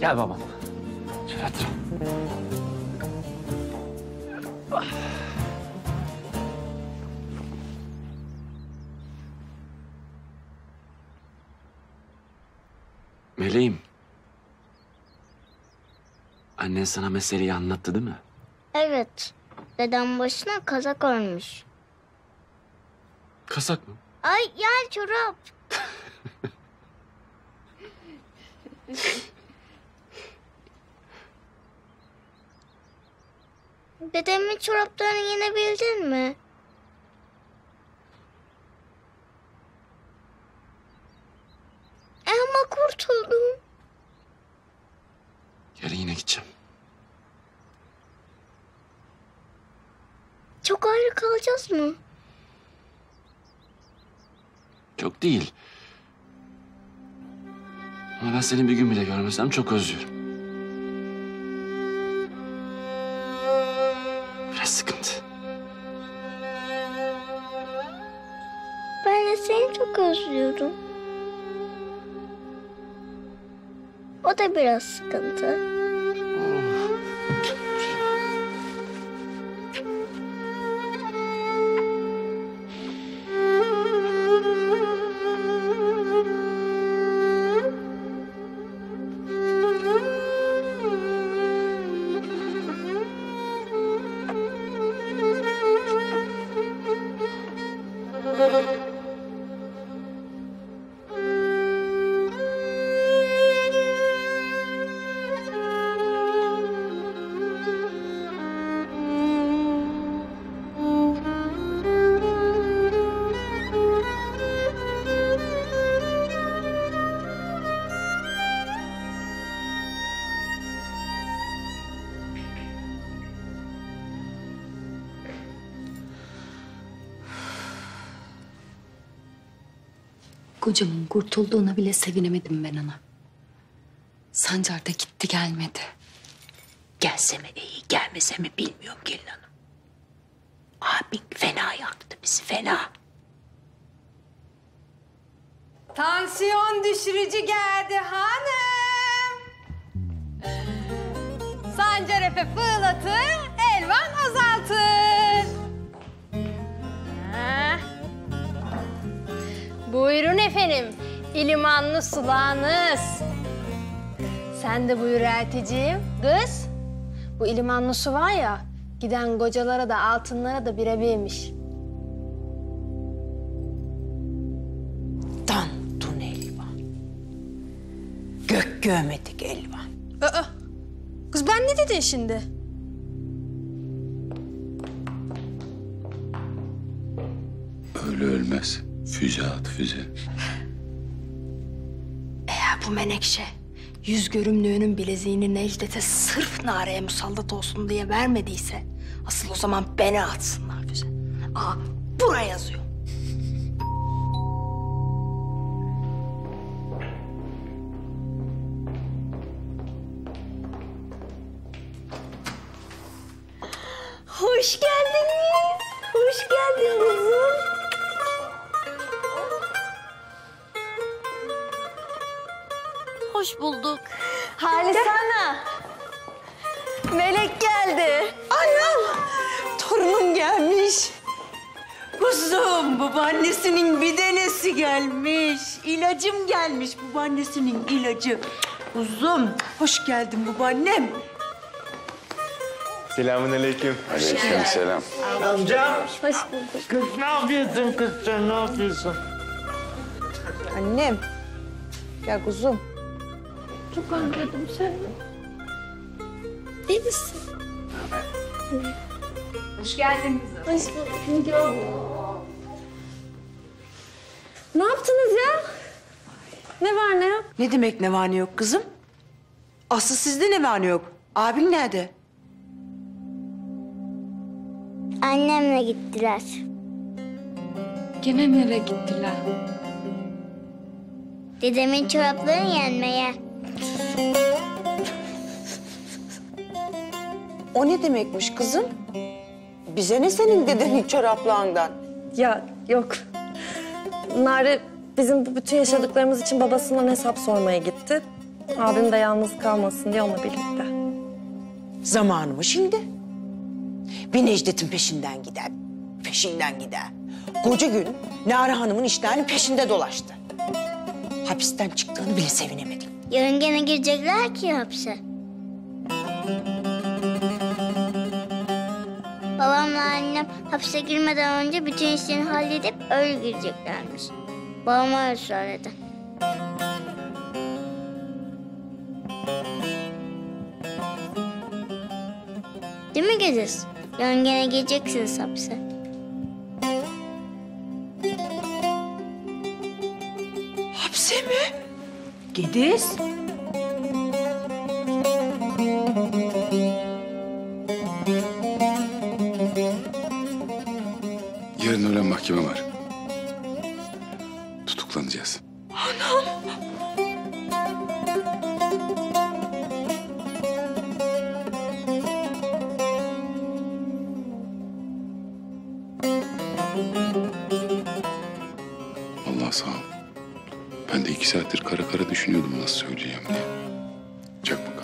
Gel babam. Otur. Meleğim. Annen sana meseleyi anlattı değil mi? Evet. Dedem başına kazak örmüş. Kasak mı? Ay yani çorap. Dedemin çoraplarını yenebildin mi? E ama kurtuldum. Yarın yine gideceğim. Çok ayrı kalacağız mı? Çok değil. Ama ben seni bir gün bile görmesem çok özlüyorum. O da biraz sıkıntı. Kocamın kurtulduğuna bile sevinemedim ben ana. Sancar da gitti gelmedi. Gelse mi iyi, gelmese mi bilmiyorum gelin hanım. Abin fena yaktı bizi, fena. Tansiyon düşürücü geldi hanım. Sancar Efe fırlatır, Buyurun efendim, ilimanlı sulağınız. Sen de buyur Elticim. Kız, bu ilimanlı su var ya, giden kocalara da altınlara da birebirmiş. Dantun Elvan. Gök gömedik Elvan. Aa, kız ben ne dedin şimdi? Öyle ölmez. Füze at füze. Eğer bu menekşe yüz görümlüğünün bileziğini Necdet'e sırf Nare'ye musallat olsun diye vermediyse... ...asıl o zaman beni atsınlar bize. Aa buraya yazıyor. Hoş geldiniz. Hoş geldin kuzum. Hoş bulduk. Halisana. Melek geldi. Anam! Torunum gelmiş. Kuzum, babaannesinin bir denesi gelmiş. İlacım gelmiş, babaannesinin ilacı. Kuzum, hoş geldin babaannem. Selamünaleyküm. Aleykümselam. Kız ne yapıyorsun kız sen ne yapıyorsun? Annem, gel kuzum. İyi misin? Ne yaptınız ya? Ne var ne yok? Ne demek ne var ne yok kızım? Aslı sizde ne var ne yok? Abin nerede? Annemle gittiler. Gene nereye gittiler? Dedemin çoraplarını yenmeye. O ne demekmiş kızım? Bize ne senin dedenin çoraplarından? Ya yok. Nare bizim bu bütün yaşadıklarımız için babasından hesap sormaya gitti. Abim de yalnız kalmasın diye onunla birlikte. Zamanı mı şimdi? Bir Necdet'in peşinden giden, peşinden giden. Koca gün Nare Hanım'ın işlerinin peşinde dolaştı. Hapisten çıktığını bile sevinemedim. Yarın gene girecekler ki hapse. Babamla annem hapse girmeden önce bütün işlerini halledip öyle gireceklermiş. Babam öyle söyledi. Değil mi Gediz? Yarın gene gireceksiniz. Hapse Gediz. Yarın öğlen mahkeme var. Tutuklanacağız. Allah sağ ol. Ben de iki saattir kara kara düşünüyordum nasıl söyleyeceğim diye. Çakma.